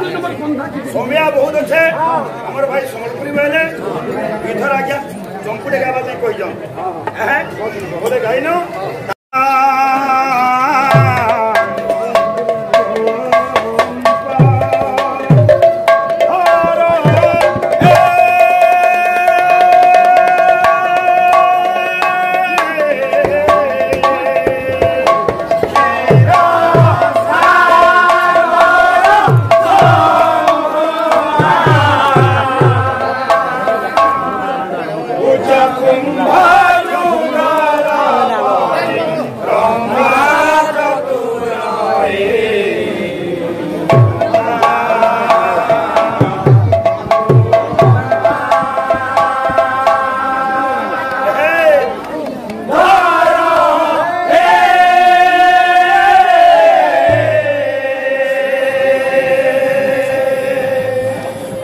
सौम्या बहुत अच्छे हमारे भाई समलपुरी में इधर आ गया चंपुड़े गावा कही जाओ बोले गाई ना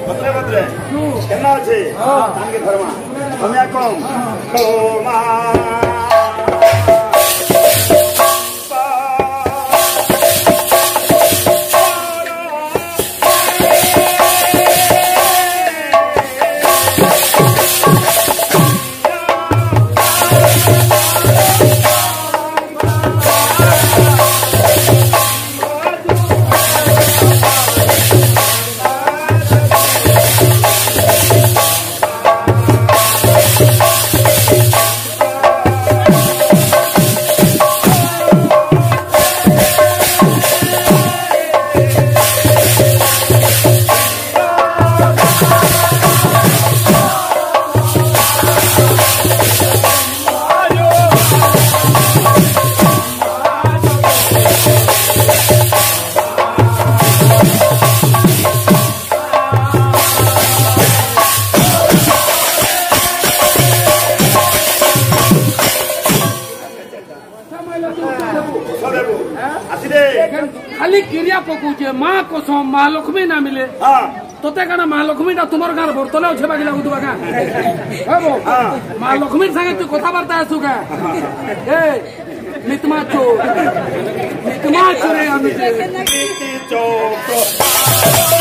भद्रे भद्रे केना छे तनके घरमा हमे कम तो मा যে মা কসম মা লক্ষ্মী না মিলে? হ্যাঁ। তোতে কেন মা লক্ষ্মীটা তোমার গাঁর বর্তলেও ছেবা গেলা হতুবা মা লক্ষ্মীর সঙ্গে তুই কথাবার্তা আসু গা হ্যাঁ? মিতমা চোর মিতমা চোরে আমি চোর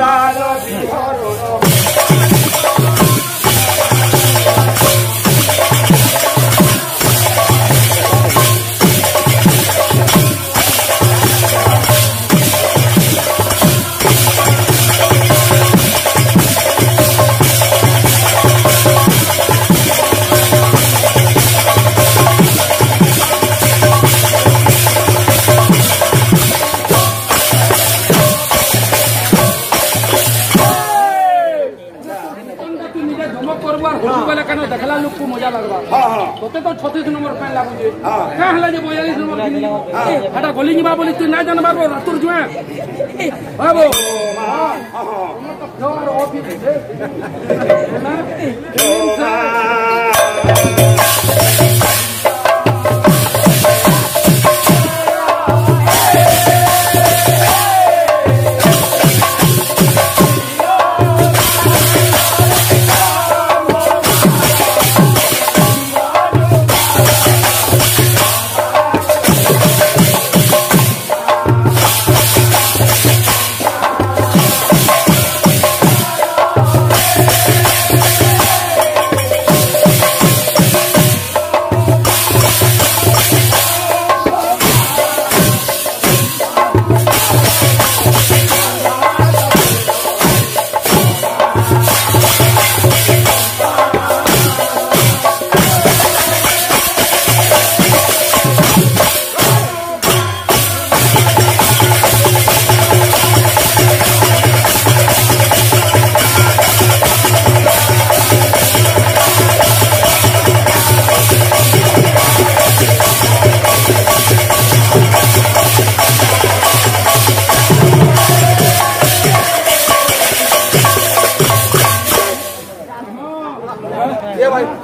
I love you. ବୁଲୁ ବେଲେ କାନ ଦେଖିଲା ଲୋକକୁ ମଜା ଲାଗ୍ବା ତତେ ତ ଛତିଶ ନମ୍ବର ପେନ୍ ଲାଗୁଛେ କାଁ ହେଲା ଯେ ବୟାଳିଶ ନମ୍ବର କିଣିଲି ହେଟା ଗଲି ଯିବା ବୋଲି ତୁ ନାଇଁ ଜାନବାର୍ ବୋ ରାତୁର ଜୁଆଁ ବାବୁ ତମର ଅଫିସ ନା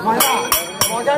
মজা মজা